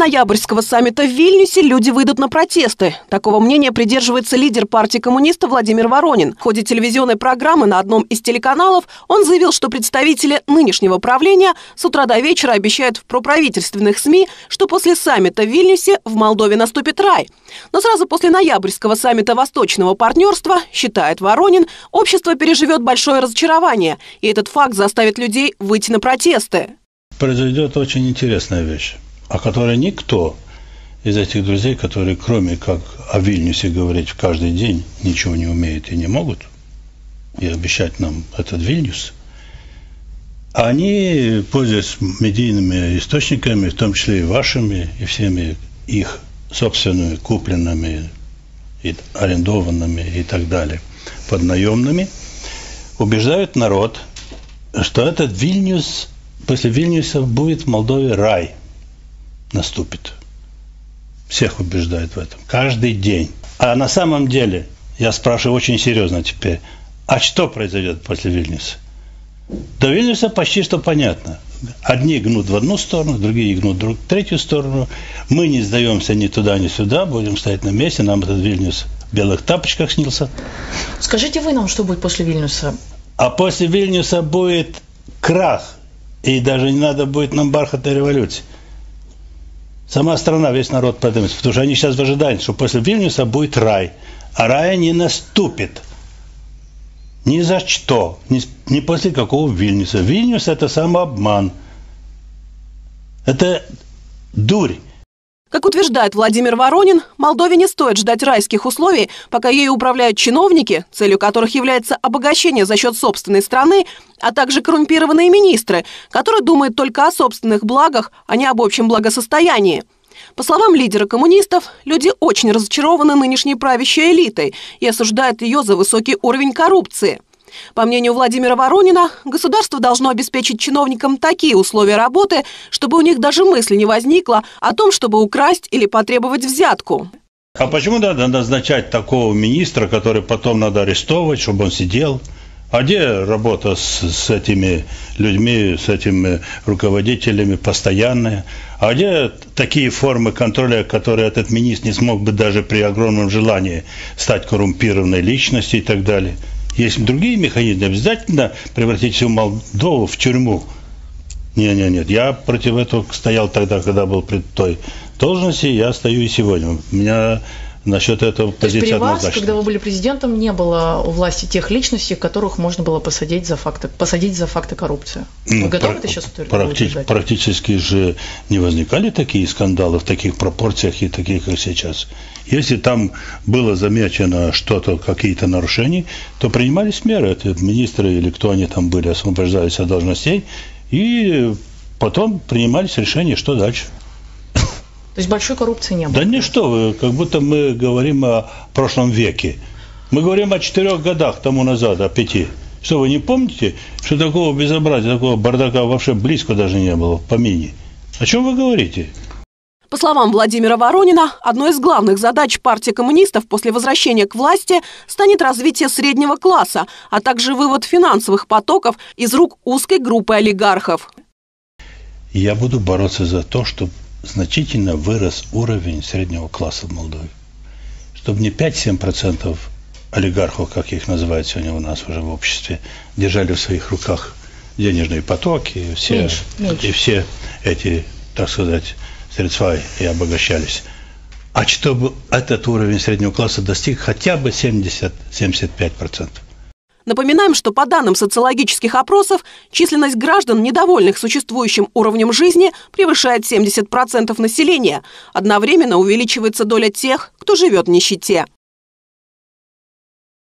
Ноябрьского саммита в Вильнюсе люди выйдут на протесты. Такого мнения придерживается лидер партии коммунистов Владимир Воронин. В ходе телевизионной программы на одном из телеканалов он заявил, что представители нынешнего правления с утра до вечера обещают в проправительственных СМИ, что после саммита в Вильнюсе в Молдове наступит рай. Но сразу после ноябрьского саммита Восточного партнерства, считает Воронин, общество переживет большое разочарование, и этот факт заставит людей выйти на протесты. Произойдет очень интересная вещь о которой никто из этих друзей, которые кроме как о Вильнюсе говорить в каждый день, ничего не умеют и не могут, и обещать нам этот Вильнюс, они, пользуясь медийными источниками, в том числе и вашими, и всеми их собственными, купленными, и арендованными и так далее, поднаемными, убеждают народ, что этот Вильнюс, после Вильнюса будет в Молдове рай – наступит. Всех убеждают в этом. Каждый день. А на самом деле, я спрашиваю очень серьезно теперь, а что произойдет после Вильнюса? До Вильнюса почти что понятно. Одни гнут в одну сторону, другие гнут в третью сторону. Мы не сдаемся ни туда, ни сюда, будем стоять на месте. Нам этот Вильнюс в белых тапочках снился. Скажите вы нам, что будет после Вильнюса? А после Вильнюса будет крах. И даже не надо будет нам бархатной революции. Сама страна, весь народ поднимется, потому что они сейчас ожидают, что после Вильнюса будет рай. А рая не наступит. Ни за что. Ни, ни после какого Вильнюса. Вильнюс – это самообман. Это дурь. Как утверждает Владимир Воронин, Молдове не стоит ждать райских условий, пока ею управляют чиновники, целью которых является обогащение за счет собственной страны, а также коррумпированные министры, которые думают только о собственных благах, а не об общем благосостоянии. По словам лидера коммунистов, люди очень разочарованы нынешней правящей элитой и осуждают ее за высокий уровень коррупции – по мнению Владимира Воронина, государство должно обеспечить чиновникам такие условия работы, чтобы у них даже мысли не возникло о том, чтобы украсть или потребовать взятку. А почему надо назначать такого министра, который потом надо арестовывать, чтобы он сидел? А где работа с, с этими людьми, с этими руководителями постоянная? А где такие формы контроля, которые этот министр не смог бы даже при огромном желании стать коррумпированной личностью и так далее? Есть другие механизмы. Обязательно превратить всю Молдову в тюрьму. Нет, нет, нет. Я против этого стоял тогда, когда был при той должности, я стою и сегодня. У меня насчет этого То позиция есть при вас, когда вы были президентом, не было у власти тех личностей, которых можно было посадить за факты, посадить за факты коррупции. Вы ну, готовы это сейчас практи- Практически же не возникали такие скандалы в таких пропорциях и таких, как сейчас. Если там было замечено что-то, какие-то нарушения, то принимались меры. Это министры или кто они там были, освобождались от должностей, и потом принимались решения, что дальше. То есть большой коррупции не было? Да не что вы, как будто мы говорим о прошлом веке. Мы говорим о четырех годах тому назад, о пяти. Что, вы не помните, что такого безобразия, такого бардака вообще близко даже не было в помине? О чем вы говорите? По словам Владимира Воронина, одной из главных задач партии коммунистов после возвращения к власти станет развитие среднего класса, а также вывод финансовых потоков из рук узкой группы олигархов. Я буду бороться за то, чтобы значительно вырос уровень среднего класса в Молдове. Чтобы не 5-7% олигархов, как их называют сегодня у нас уже в обществе, держали в своих руках денежные потоки, все, меньше, меньше. и все эти, так сказать, средства и обогащались. А чтобы этот уровень среднего класса достиг хотя бы 70-75%. Напоминаем, что по данным социологических опросов, численность граждан, недовольных существующим уровнем жизни, превышает 70% населения. Одновременно увеличивается доля тех, кто живет в нищете.